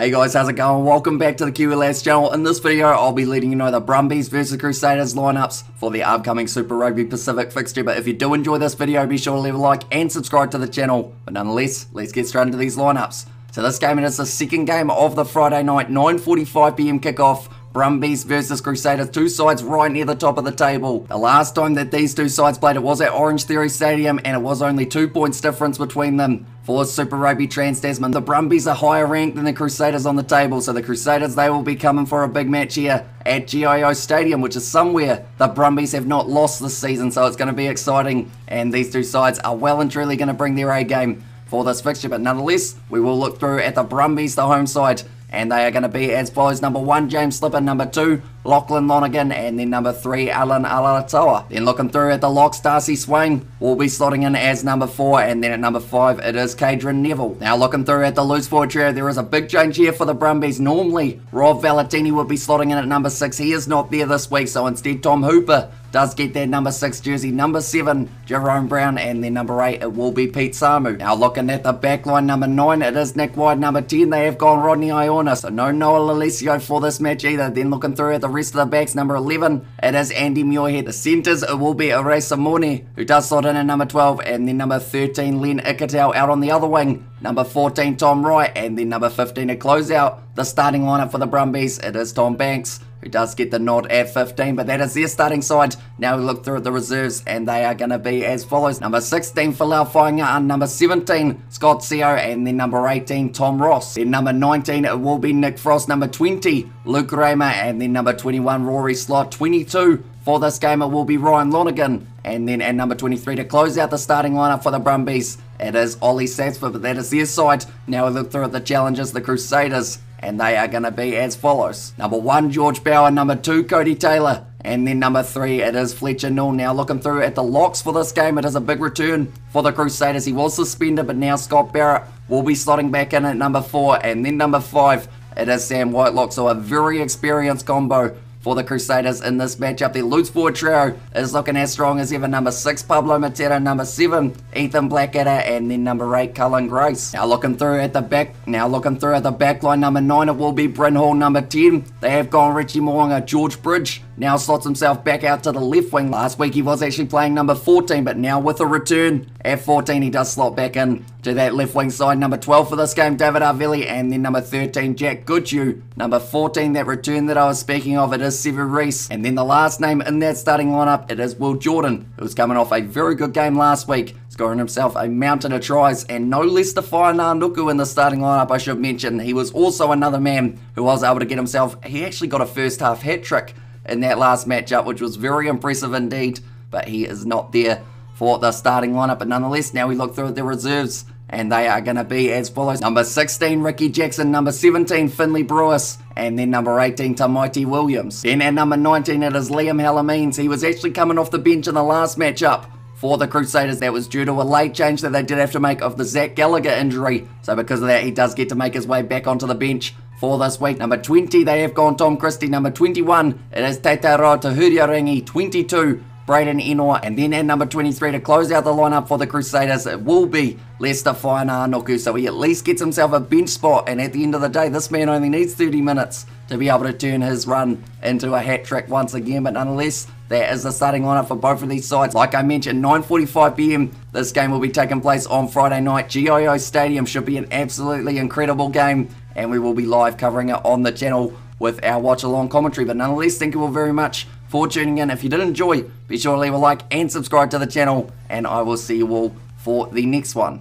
Hey guys, how's it going? Welcome back to the Lads channel. In this video, I'll be letting you know the Brumbies versus Crusaders lineups for the upcoming Super Rugby Pacific fixture. But if you do enjoy this video, be sure to leave a like and subscribe to the channel. But nonetheless, let's get straight into these lineups. So this game is the second game of the Friday night 9.45pm kickoff Brumbies versus Crusaders, two sides right near the top of the table. The last time that these two sides played it was at Orangetheory Stadium and it was only two points difference between them. For Super Rugby Trans Tasman, the Brumbies are higher ranked than the Crusaders on the table, so the Crusaders, they will be coming for a big match here at GIO Stadium, which is somewhere the Brumbies have not lost this season, so it's going to be exciting. And these two sides are well and truly going to bring their A game for this fixture, but nonetheless, we will look through at the Brumbies, the home side, and they are going to be as follows. Number one, James Slipper. Number two, Lachlan Lonergan, And then number three, Alan Alaalatoa. Then looking through at the locks, Darcy Swain will be slotting in as number four. And then at number five, it is Cadeyrn Neville. Now looking through at the loose forward trio, there is a big change here for the Brumbies. Normally, Rob Valetini would be slotting in at number six. He is not there this week, so instead Tom Hooper does get that number 6 jersey. Number 7, Jahrome Brown. And then number 8, it will be Pete Samu. Now looking at the back line, number 9, it is Nick White. Number 10, they have gone Rodney Iona. So no Noah Lolesio for this match either. Then looking through at the rest of the backs, number 11, it is Andy Muirhead. The centres, it will be Irae Simone, who does slot in at number 12. And then number 13, Len Ikitau out on the other wing. Number 14, Tom Wright. And then number 15 to close out the starting lineup for the Brumbies, it is Tom Banks who does get the nod at 15, but that is their starting side. Now we look through at the reserves, and they are going to be as follows. Number 16, Folau Fainga'a, and number 17, Scott Sio, and then number 18, Tom Ross. Then number 19, it will be Nick Frost. Number 20, Luke Reimer, and then number 21, Rory Slot. 22, for this game, it will be Ryan Lonergan. And then at number 23 to close out the starting lineup for the Brumbies, it is Ollie Sapsford, but that is their side. Now we look through at the challenges, the Crusaders and they are going to be as follows. Number one, George Bower. Number two, Codie Taylor. And then number three, it is Fletcher Newell. Now looking through at the locks for this game, it is a big return for the Crusaders. He was suspended, but now Scott Barrett will be slotting back in at number four. And then number five, it is Sam Whitelock. So a very experienced combo for the Crusaders in this matchup. Their loose forward trio is looking as strong as ever. Number 6, Pablo Matera. Number 7, Ethan Blackadder. And then number 8, Cullen Grace. Now looking through at the back. Now looking through at the back line. Number 9, it will be Bryn Hall. Number 10, they have gone Richie Mo'unga. George Bridge now slots himself back out to the left wing. Last week he was actually playing number 14, but now with a return at 14, he does slot back in to that left wing side. Number 12 for this game, David Havili, and then number 13, Jack Goodhue. Number 14, that return that I was speaking of, it is Sevu Reece. And then the last name in that starting lineup, it is Will Jordan, who was coming off a very good game last week, scoring himself a mountain of tries, and no Leicester Fainga'anuku in the starting lineup, I should mention. He was also another man who was able to get himself, he actually got a first half hat trick in that last matchup, which was very impressive indeed, but he is not there for the starting lineup. But nonetheless, now we look through at the reserves and they are going to be as follows. Number 16, Ricky Jackson. Number 17, Finlay Brewis. And then number 18, Tamaiti Williams. Then at number 19, it is Liam Hallam-Eames. He was actually coming off the bench in the last matchup for the Crusaders. That was due to a late change that they did have to make of the Zach Gallagher injury. So because of that, he does get to make his way back onto the bench for this week. Number 20, they have gone Tom Christie. Number 21, it is Te Toiroa Tahuriorangi. 22, Braden Ennor. And then at number 23 to close out the lineup for the Crusaders, it will be Leicester Fainga'anuku. So he at least gets himself a bench spot. And at the end of the day, this man only needs 30 minutes to be able to turn his run into a hat trick once again. But nonetheless, that is the starting lineup for both of these sides. Like I mentioned, 9.45pm, this game will be taking place on Friday night. GIO Stadium should be an absolutely incredible game. And we will be live covering it on the channel with our watch along commentary. But nonetheless, thank you all very much for tuning in. If you did enjoy, be sure to leave a like and subscribe to the channel, and I will see you all for the next one.